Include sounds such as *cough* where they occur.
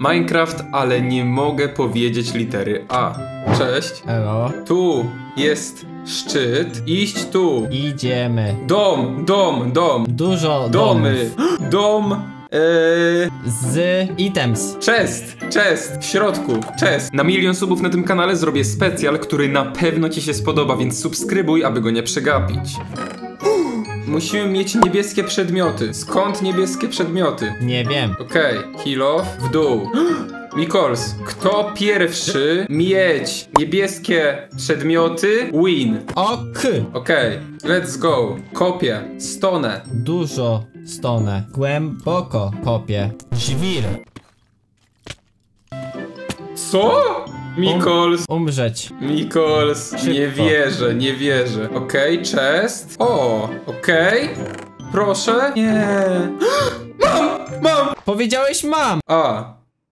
Minecraft, ale nie mogę powiedzieć litery A. Cześć. Elo, Tu jest szczyt. Iść tu. idziemy. Dom, dom, dom. Dużo Domy. domów. Dom. Eee, Z items. chest, chest, w środku, chest. Na milion subów na tym kanale zrobię specjal, który na pewno ci się spodoba, więc subskrybuj, aby go nie przegapić. Musimy mieć niebieskie przedmioty. Skąd niebieskie przedmioty? Nie wiem. Okej, kilo w dół. *gasps* Mikols, kto pierwszy mieć niebieskie przedmioty? Win. O, k. Okej, let's go. Kopię, stonę. Dużo stonę. Głęboko kopię. Żwir. Co? Mikols, Umrzeć. Mikols, nie wierzę, nie wierzę. Okej, chest. O, okej. Proszę. Nie. *gasps* Mam, mam. Powiedziałeś mam! A,